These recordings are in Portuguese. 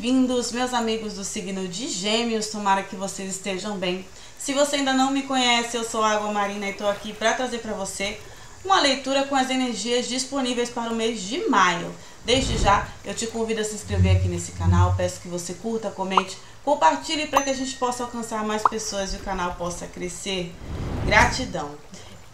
bem-vindos, meus amigos do signo de Gêmeos. Tomara que vocês estejam bem. Se você ainda não me conhece, eu sou a Água Marina e estou aqui para trazer para você uma leitura com as energias disponíveis para o mês de maio. Desde já, eu te convido a se inscrever aqui nesse canal. Peço que você curta, comente, compartilhe para que a gente possa alcançar mais pessoas e o canal possa crescer. Gratidão!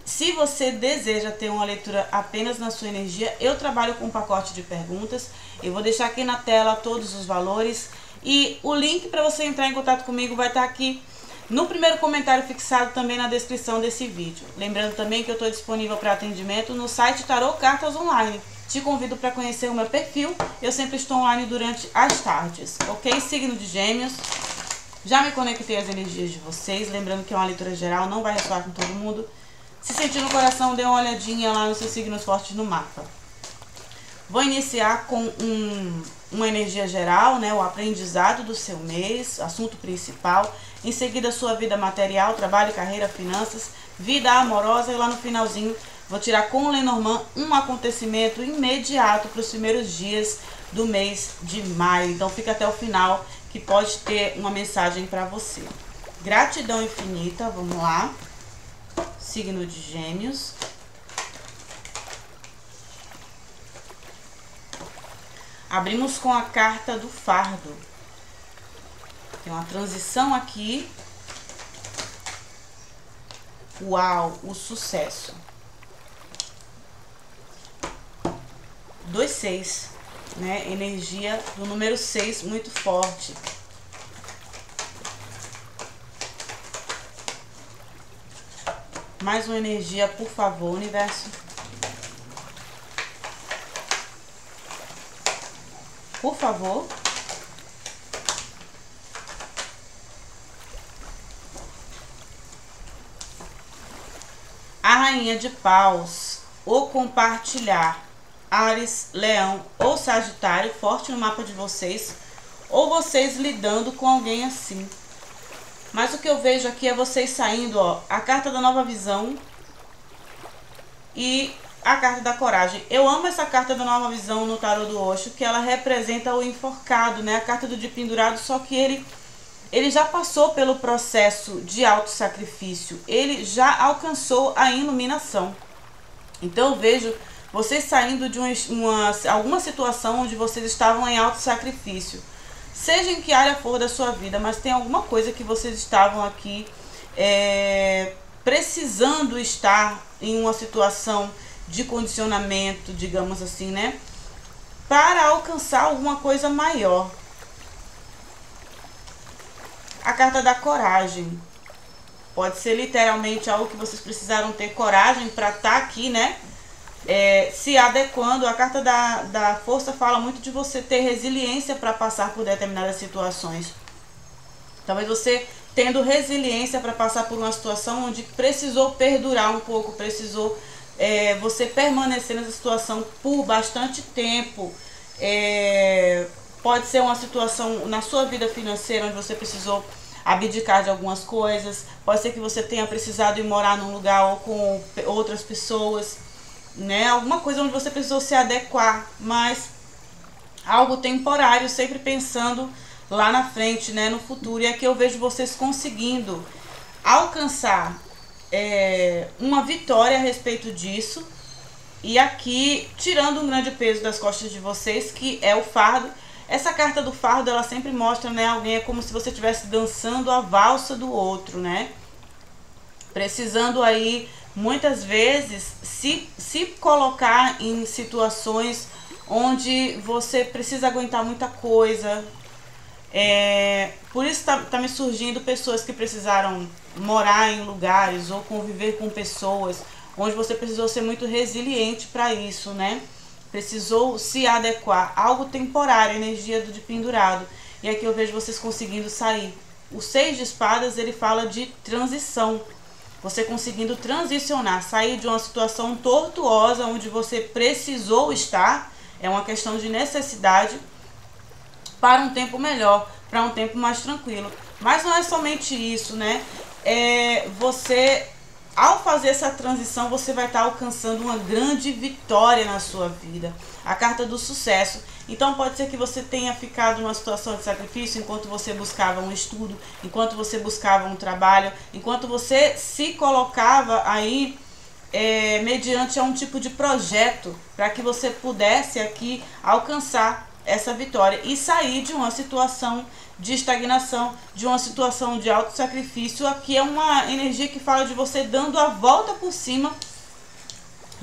Se você deseja ter uma leitura apenas na sua energia, eu trabalho com um pacote de perguntas. Eu vou deixar aqui na tela todos os valores e o link para você entrar em contato comigo vai estar aqui no primeiro comentário fixado também na descrição desse vídeo. Lembrando também que eu estou disponível para atendimento no site Tarot Cartas Online. Te convido para conhecer o meu perfil. Eu sempre estou online durante as tardes, ok? Signo de Gêmeos. Já me conectei às energias de vocês. Lembrando que é uma leitura geral, não vai ressoar com todo mundo. Se sentir no coração, dê uma olhadinha lá nos seus signos fortes no mapa. Vou iniciar com um, uma energia geral, né, o aprendizado do seu mês, assunto principal. Em seguida, sua vida material, trabalho, carreira, finanças, vida amorosa. E lá no finalzinho, vou tirar com o Lenormand um acontecimento imediato para os primeiros dias do mês de maio. Então, fica até o final que pode ter uma mensagem para você. Gratidão infinita, vamos lá signo de Gêmeos. Abrimos com a carta do fardo. Tem uma transição aqui. Uau, o sucesso. Dois seis, né? Energia do número seis muito forte. Mais uma energia, por favor, universo. Por favor. A rainha de paus, o compartilhar, Ares, Leão ou Sagitário, forte no mapa de vocês, ou vocês lidando com alguém assim. Mas o que eu vejo aqui é vocês saindo, ó, a carta da nova visão e a carta da coragem. Eu amo essa carta da nova visão no tarot do Osho, que ela representa o enforcado, né? A carta do de pendurado, só que ele ele já passou pelo processo de auto sacrifício. Ele já alcançou a iluminação. Então eu vejo vocês saindo de uma, uma alguma situação onde vocês estavam em auto sacrifício seja em que área for da sua vida, mas tem alguma coisa que vocês estavam aqui é, precisando estar em uma situação de condicionamento, digamos assim, né? Para alcançar alguma coisa maior. A carta da coragem. Pode ser literalmente algo que vocês precisaram ter coragem para estar tá aqui, né? É, se adequando. A carta da, da força fala muito de você ter resiliência para passar por determinadas situações. Talvez você tendo resiliência para passar por uma situação onde precisou perdurar um pouco, precisou é, você permanecer nessa situação por bastante tempo. É, pode ser uma situação na sua vida financeira onde você precisou abdicar de algumas coisas. Pode ser que você tenha precisado ir morar num lugar ou com outras pessoas né? Alguma coisa onde você precisou se adequar, mas algo temporário, sempre pensando lá na frente, né? No futuro. E aqui eu vejo vocês conseguindo alcançar é, uma vitória a respeito disso. E aqui, tirando um grande peso das costas de vocês, que é o fardo. Essa carta do fardo, ela sempre mostra, né? Alguém é como se você estivesse dançando a valsa do outro, né? Precisando aí muitas vezes se, se colocar em situações onde você precisa aguentar muita coisa. É, por isso está tá me surgindo pessoas que precisaram morar em lugares ou conviver com pessoas onde você precisou ser muito resiliente para isso, né? Precisou se adequar. Algo temporário, energia do de pendurado. E aqui eu vejo vocês conseguindo sair. O seis de espadas ele fala de transição você conseguindo transicionar, sair de uma situação tortuosa onde você precisou estar, é uma questão de necessidade para um tempo melhor, para um tempo mais tranquilo. Mas não é somente isso, né? É você ao fazer essa transição, você vai estar alcançando uma grande vitória na sua vida. A carta do sucesso. Então pode ser que você tenha ficado numa situação de sacrifício enquanto você buscava um estudo, enquanto você buscava um trabalho, enquanto você se colocava aí é, mediante a um tipo de projeto para que você pudesse aqui alcançar essa vitória e sair de uma situação de estagnação, de uma situação de alto sacrifício. Aqui é uma energia que fala de você dando a volta por cima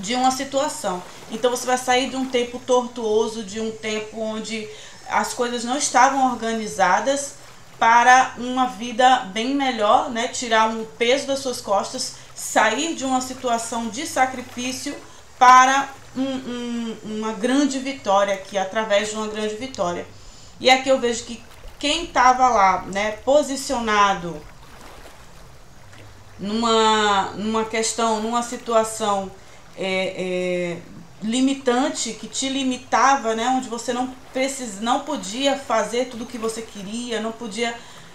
de uma situação. Então você vai sair de um tempo tortuoso, de um tempo onde as coisas não estavam organizadas para uma vida bem melhor, né? Tirar um peso das suas costas, sair de uma situação de sacrifício para um, um, uma grande vitória aqui, através de uma grande vitória. E aqui eu vejo que quem estava lá, né, posicionado numa, numa questão, numa situação é, é, limitante que te limitava, né, onde você não precisa, não podia fazer tudo o que você queria, não podia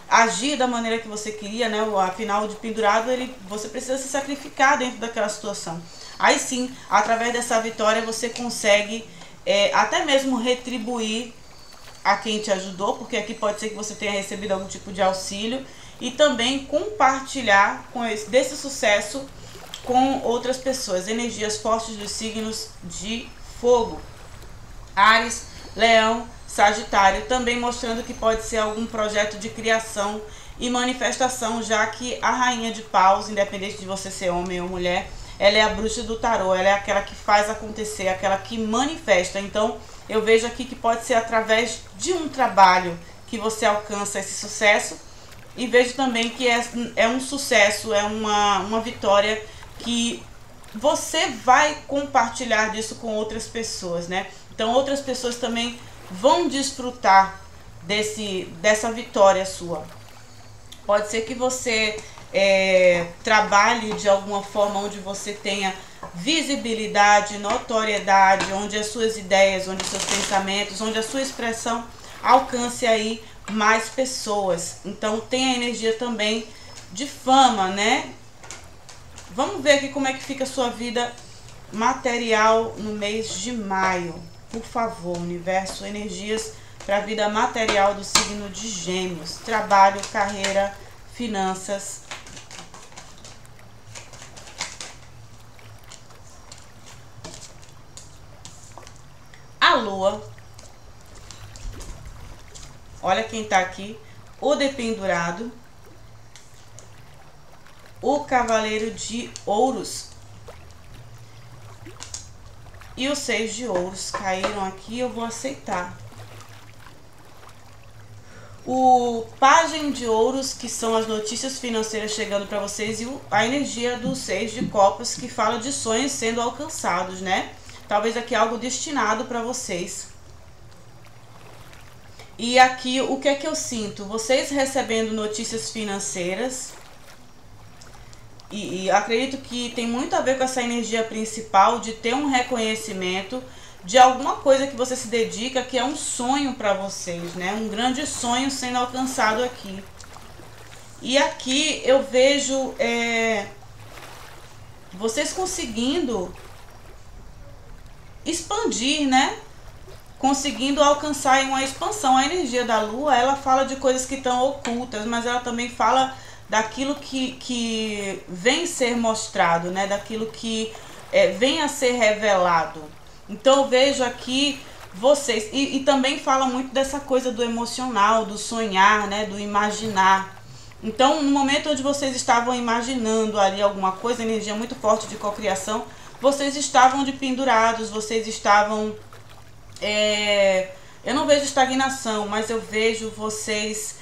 agir da maneira que você queria, né, afinal de pendurado ele, você precisa se sacrificar dentro daquela situação. Aí sim, através dessa vitória você consegue é, até mesmo retribuir a quem te ajudou, porque aqui pode ser que você tenha recebido algum tipo de auxílio e também compartilhar com esse, desse sucesso com outras pessoas. Energias fortes dos signos de fogo. Ares, Leão, Sagitário, também mostrando que pode ser algum projeto de criação e manifestação, já que a rainha de paus, independente de você ser homem ou mulher, ela é a bruxa do tarô, ela é aquela que faz acontecer, aquela que manifesta. Então, eu vejo aqui que pode ser através de um trabalho que você alcança esse sucesso e vejo também que é, é um sucesso, é uma, uma vitória que você vai compartilhar disso com outras pessoas, né? Então outras pessoas também vão desfrutar desse, dessa vitória sua. Pode ser que você é, trabalhe de alguma forma onde você tenha visibilidade, notoriedade, onde as suas ideias, onde os seus pensamentos, onde a sua expressão alcance aí mais pessoas. Então tem a energia também de fama, né? Vamos ver aqui como é que fica a sua vida material no mês de maio. Por favor, universo, energias para a vida material do signo de Gêmeos, trabalho, carreira, finanças, a lua. Olha quem tá aqui. O dependurado. O cavaleiro de ouros. E os seis de ouros caíram aqui, eu vou aceitar. O Pagem de Ouros, que são as notícias financeiras chegando para vocês, e a energia do Seis de Copas, que fala de sonhos sendo alcançados, né? Talvez aqui algo destinado para vocês. E aqui o que é que eu sinto? Vocês recebendo notícias financeiras. E, e acredito que tem muito a ver com essa energia principal de ter um reconhecimento de alguma coisa que você se dedica que é um sonho para vocês, né? Um grande sonho sendo alcançado aqui. E aqui eu vejo é, vocês conseguindo expandir, né? Conseguindo alcançar uma expansão. A energia da lua, ela fala de coisas que estão ocultas, mas ela também fala daquilo que, que vem ser mostrado, né? Daquilo que é, vem a ser revelado. Então eu vejo aqui vocês e, e, também fala muito dessa coisa do emocional, do sonhar, né, do imaginar. Então, no momento onde vocês estavam imaginando ali alguma coisa, energia muito forte de cocriação, vocês estavam de pendurados, vocês estavam. É, eu não vejo estagnação, mas eu vejo vocês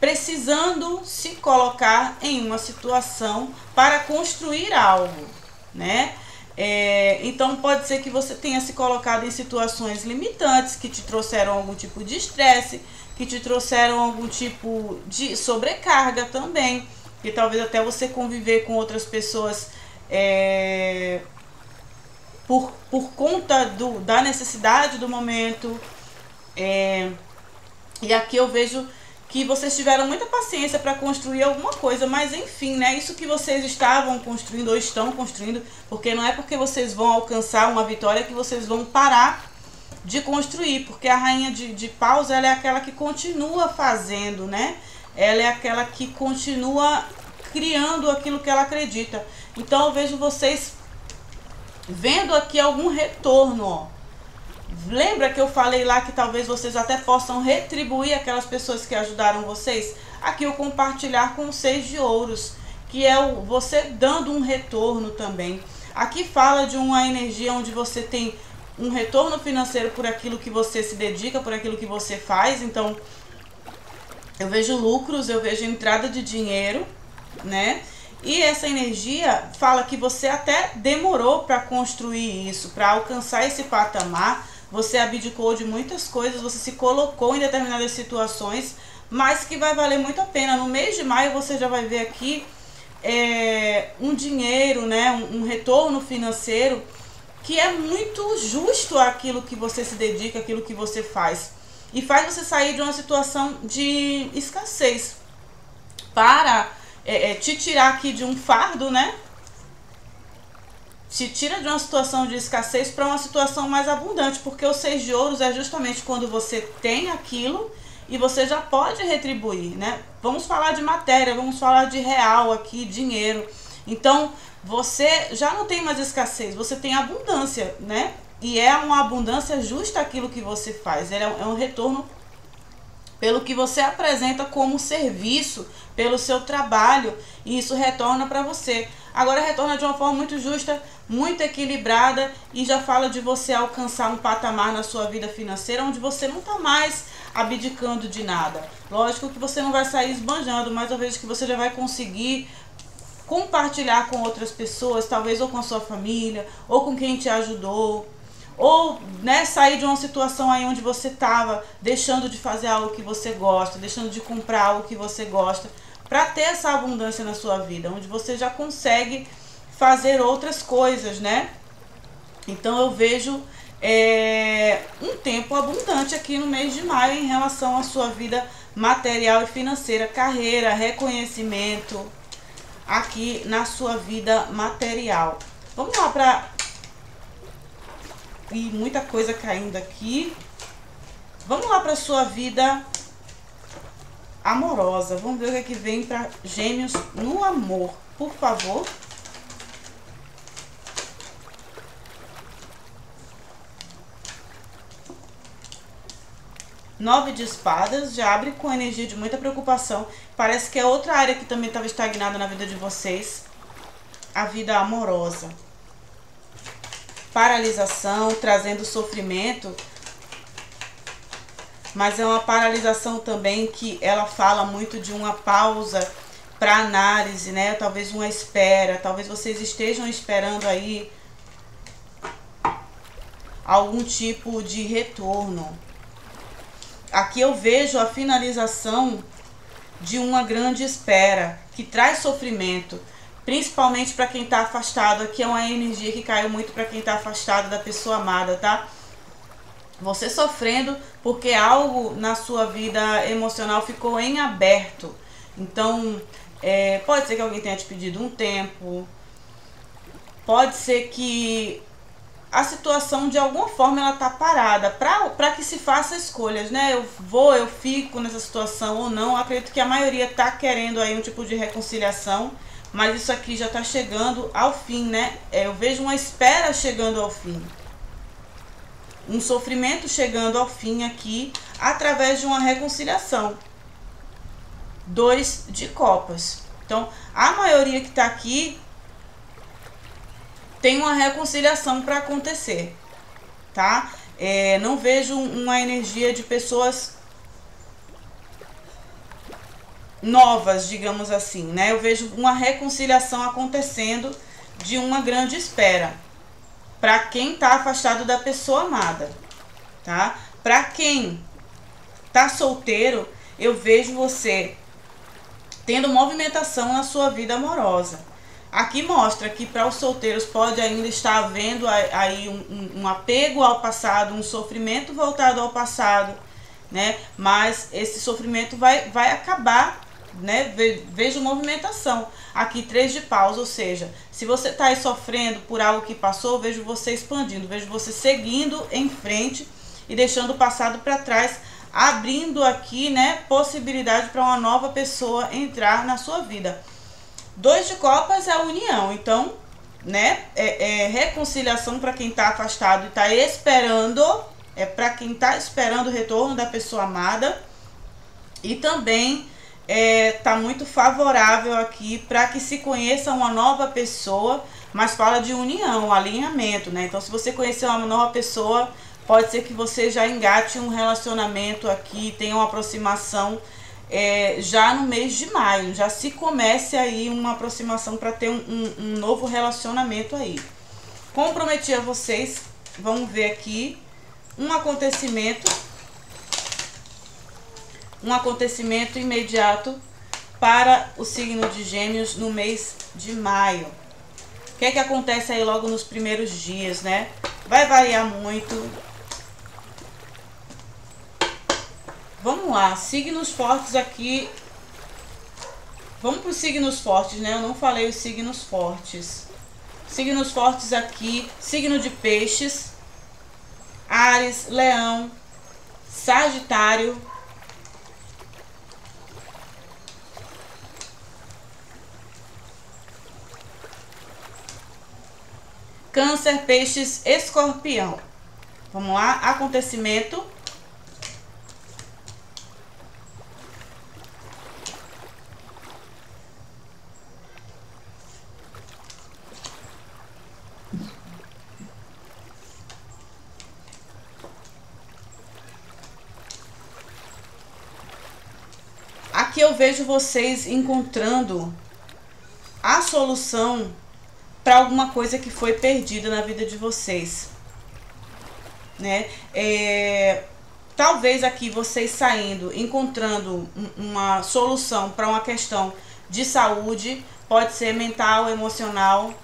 precisando se colocar em uma situação para construir algo, né? É, então pode ser que você tenha se colocado em situações limitantes que te trouxeram algum tipo de estresse, que te trouxeram algum tipo de sobrecarga também, e talvez até você conviver com outras pessoas é, por, por conta do, da necessidade do momento. É, e aqui eu vejo que vocês tiveram muita paciência para construir alguma coisa, mas enfim, né? Isso que vocês estavam construindo ou estão construindo, porque não é porque vocês vão alcançar uma vitória que vocês vão parar de construir, porque a rainha de, de paus ela é aquela que continua fazendo, né? Ela é aquela que continua criando aquilo que ela acredita. Então eu vejo vocês vendo aqui algum retorno, ó Lembra que eu falei lá que talvez vocês até possam retribuir aquelas pessoas que ajudaram vocês? Aqui o compartilhar com seis de ouros, que é o você dando um retorno também. Aqui fala de uma energia onde você tem um retorno financeiro por aquilo que você se dedica, por aquilo que você faz. Então, eu vejo lucros, eu vejo entrada de dinheiro, né? E essa energia fala que você até demorou para construir isso, para alcançar esse patamar, você abdicou de muitas coisas, você se colocou em determinadas situações, mas que vai valer muito a pena. No mês de maio você já vai ver aqui é, um dinheiro, né, um, um retorno financeiro que é muito justo aquilo que você se dedica, aquilo que você faz. E faz você sair de uma situação de escassez para é, é, te tirar aqui de um fardo, né? Te tira de uma situação de escassez para uma situação mais abundante, porque o seis de ouros é justamente quando você tem aquilo e você já pode retribuir, né? Vamos falar de matéria, vamos falar de real aqui, dinheiro. Então, você já não tem mais escassez, você tem abundância, né? E é uma abundância justa aquilo que você faz. É um é retorno pelo que você apresenta como serviço, pelo seu trabalho, e isso retorna para você. Agora retorna de uma forma muito justa, muito equilibrada e já fala de você alcançar um patamar na sua vida financeira onde você não está mais abdicando de nada. Lógico que você não vai sair esbanjando, mas eu vejo que você já vai conseguir compartilhar com outras pessoas, talvez ou com a sua família, ou com quem te ajudou, ou né, sair de uma situação aí onde você estava deixando de fazer algo que você gosta, deixando de comprar algo que você gosta, para ter essa abundância na sua vida, onde você já consegue fazer outras coisas, né? Então eu vejo é, um tempo abundante aqui no mês de maio em relação à sua vida material e financeira, carreira, reconhecimento aqui na sua vida material. Vamos lá para e muita coisa caindo aqui. Vamos lá para sua vida amorosa. Vamos ver o que, é que vem para Gêmeos no amor, por favor. Nove de espadas, já abre com energia de muita preocupação. Parece que é outra área que também estava estagnada na vida de vocês. A vida amorosa. Paralisação, trazendo sofrimento. Mas é uma paralisação também que ela fala muito de uma pausa para análise, né? Talvez uma espera, talvez vocês estejam esperando aí algum tipo de retorno aqui eu vejo a finalização de uma grande espera que traz sofrimento, principalmente para quem está afastado. Aqui é uma energia que caiu muito para quem está afastado da pessoa amada, tá? Você sofrendo porque algo na sua vida emocional ficou em aberto. Então, é, pode ser que alguém tenha te pedido um tempo, pode ser que a situação de alguma forma ela tá parada para que se faça escolhas, né? Eu vou, eu fico nessa situação ou não. acredito que a maioria tá querendo aí um tipo de reconciliação, mas isso aqui já tá chegando ao fim, né? É, eu vejo uma espera chegando ao fim. Um sofrimento chegando ao fim aqui através de uma reconciliação. Dois de copas. Então, a maioria que está aqui tem uma reconciliação para acontecer, tá? É, não vejo uma energia de pessoas novas, digamos assim, né? Eu vejo uma reconciliação acontecendo de uma grande espera para quem está afastado da pessoa amada, tá? Para quem tá solteiro, eu vejo você tendo movimentação na sua vida amorosa. Aqui mostra que para os solteiros pode ainda estar havendo aí um, um, apego ao passado, um sofrimento voltado ao passado, né? Mas esse sofrimento vai, vai acabar, né? Vejo movimentação. Aqui, três de paus, ou seja, se você está aí sofrendo por algo que passou, vejo você expandindo, vejo você seguindo em frente e deixando o passado para trás, abrindo aqui, né, possibilidade para uma nova pessoa entrar na sua vida. Dois de copas é a união, então, né, é, é reconciliação para quem está afastado e está esperando é para quem está esperando o retorno da pessoa amada e também está é, tá muito favorável aqui para que se conheça uma nova pessoa, mas fala de união, alinhamento, né? Então, se você conhecer uma nova pessoa, pode ser que você já engate um relacionamento aqui, tenha uma aproximação é, já no mês de maio, já se comece aí uma aproximação para ter um, um, um novo relacionamento aí. Comprometi a vocês, vamos ver aqui um acontecimento, um acontecimento imediato para o signo de Gêmeos no mês de maio. O que é que acontece aí logo nos primeiros dias, né? Vai variar muito. Vamos lá, signos fortes aqui. Vamos para os signos fortes, né? Eu não falei os signos fortes. Signos fortes aqui, signo de peixes, Ares, Leão, Sagitário, Câncer, Peixes, Escorpião. Vamos lá, acontecimento Aqui eu vejo vocês encontrando a solução para alguma coisa que foi perdida na vida de vocês, né? É, talvez aqui vocês saindo, encontrando uma solução para uma questão de saúde, pode ser mental, emocional,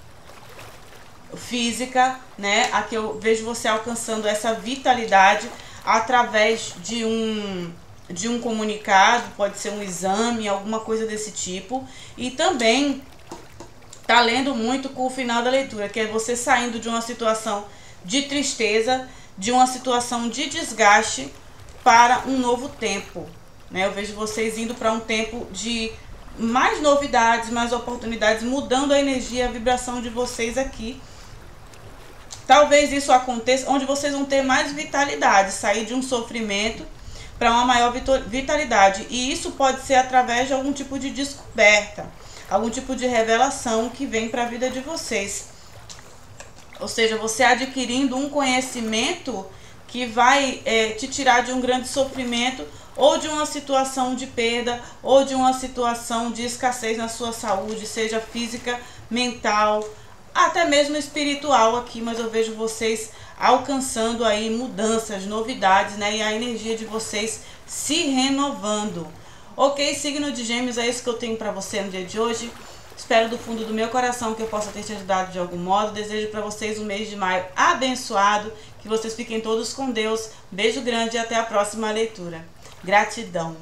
física, né? Aqui eu vejo você alcançando essa vitalidade através de um de um comunicado, pode ser um exame, alguma coisa desse tipo. E também tá lendo muito com o final da leitura, que é você saindo de uma situação de tristeza, de uma situação de desgaste para um novo tempo. Né? Eu vejo vocês indo para um tempo de mais novidades, mais oportunidades, mudando a energia, a vibração de vocês aqui. Talvez isso aconteça onde vocês vão ter mais vitalidade, sair de um sofrimento para uma maior vitalidade. E isso pode ser através de algum tipo de descoberta, algum tipo de revelação que vem para a vida de vocês. Ou seja, você adquirindo um conhecimento que vai é, te tirar de um grande sofrimento ou de uma situação de perda ou de uma situação de escassez na sua saúde, seja física, mental, até mesmo espiritual aqui, mas eu vejo vocês alcançando aí mudanças, novidades, né? E a energia de vocês se renovando. Ok, signo de gêmeos, é isso que eu tenho para você no dia de hoje. Espero do fundo do meu coração que eu possa ter te ajudado de algum modo. Desejo para vocês um mês de maio abençoado. Que vocês fiquem todos com Deus. Beijo grande e até a próxima leitura. Gratidão.